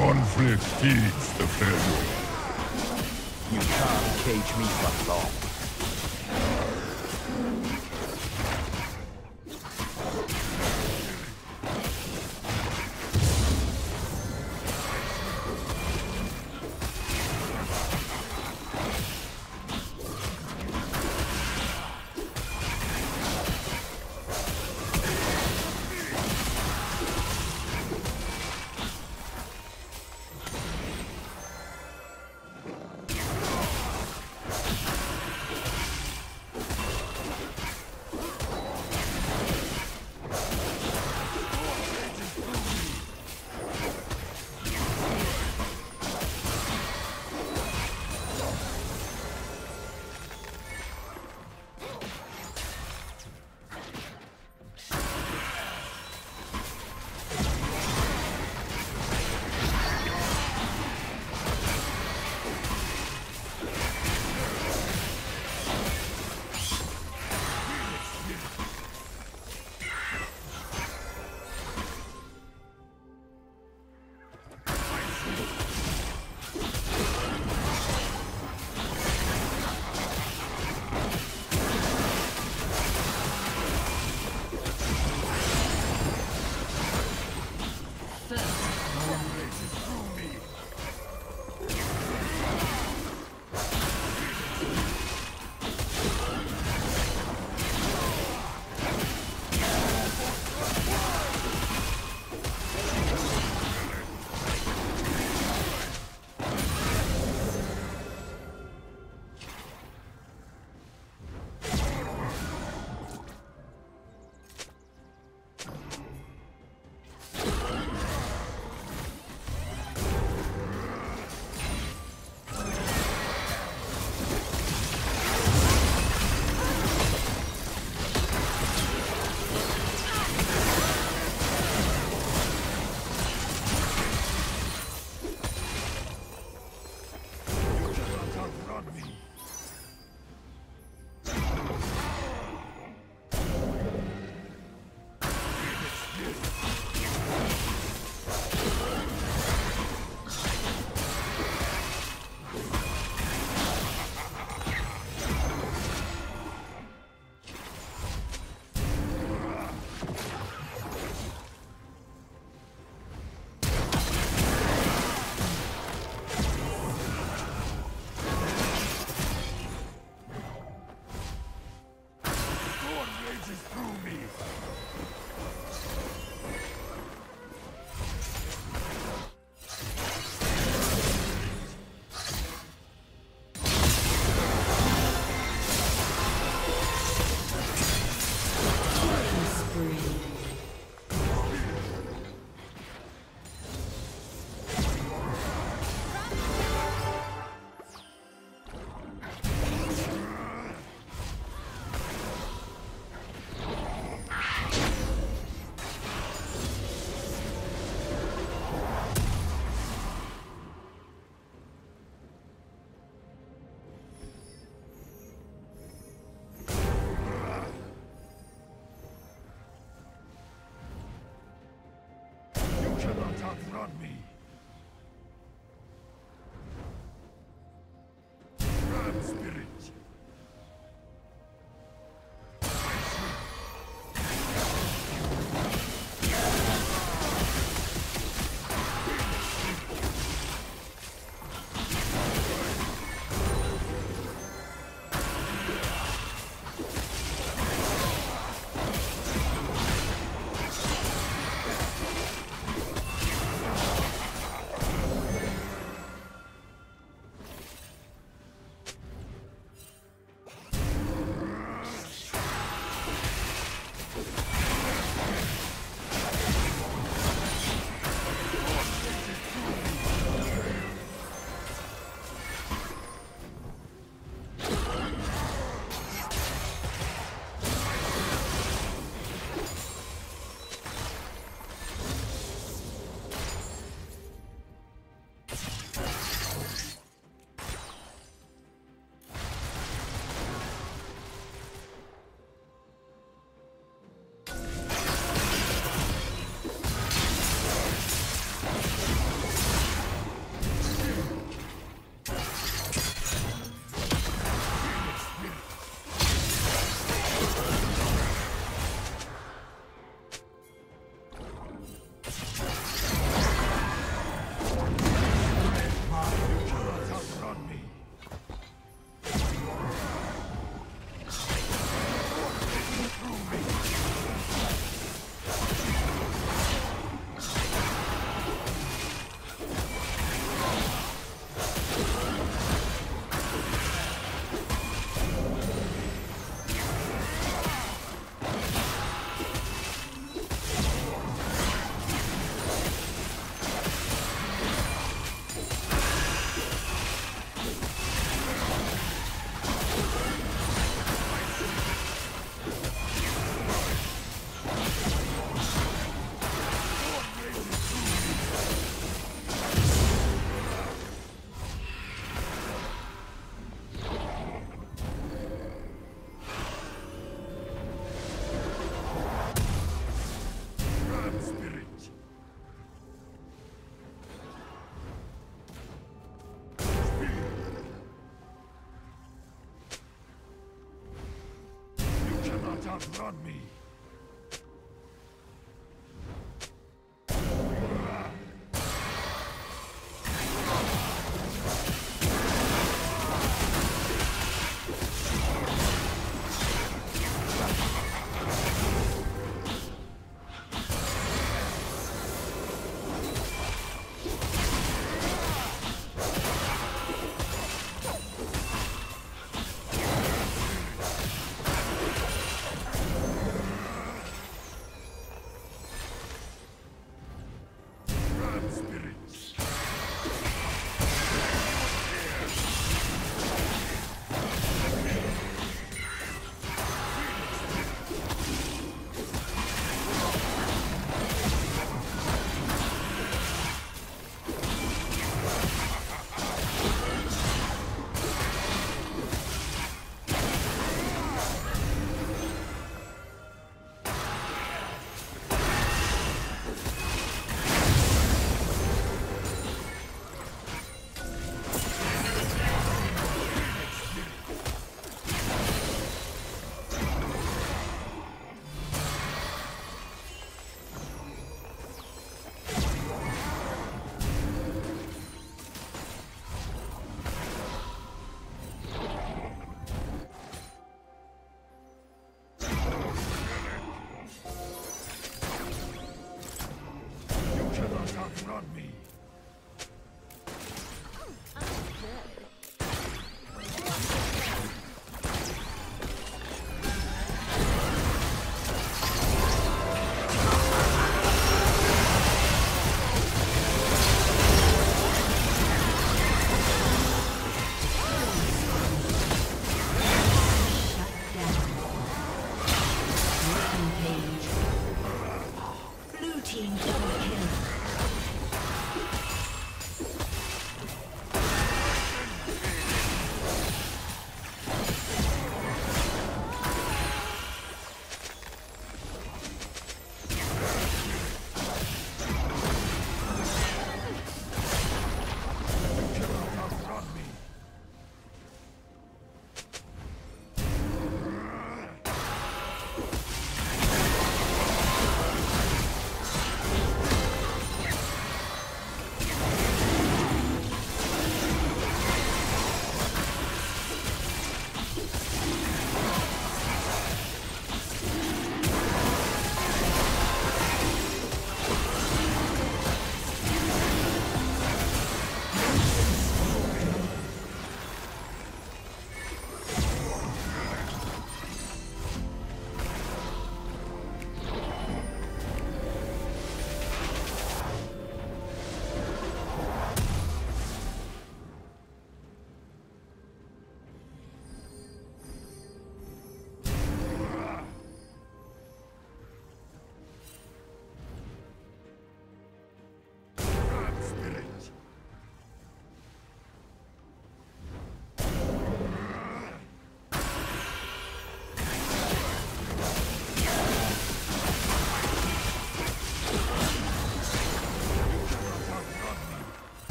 Conflict feeds the failure. You can't cage me for long. Outrun me. Grand Spirit. Outrun me.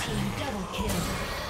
Team double kill.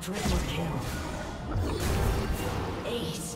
Triple kill. Ace.